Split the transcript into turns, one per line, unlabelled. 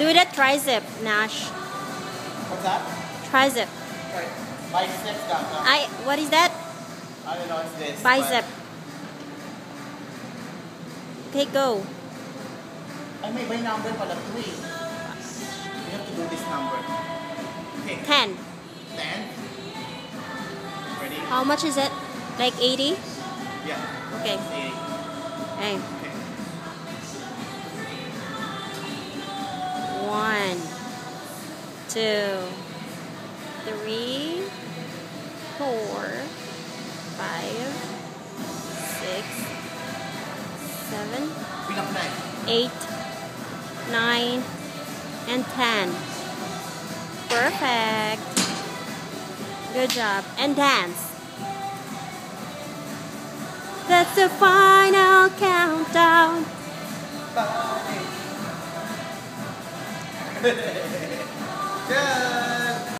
Do the tricep, Nash.
What's that?
Tricep.
Right. Biceps data.
I. What is that?
I don't know, it's this.
Bicep. Okay, go.
Ay, may by number pala to eh. You have to do this number. Okay.
Ten.
10. Ready?
How much is it? Like 80?
Yeah.
Okay.
Eight.
Okay.
Okay.
Two, three, four, five, six, seven,
Pick up nine.
eight, nine, and ten. Perfect. Good job. And dance. That's the final countdown.
Yeah.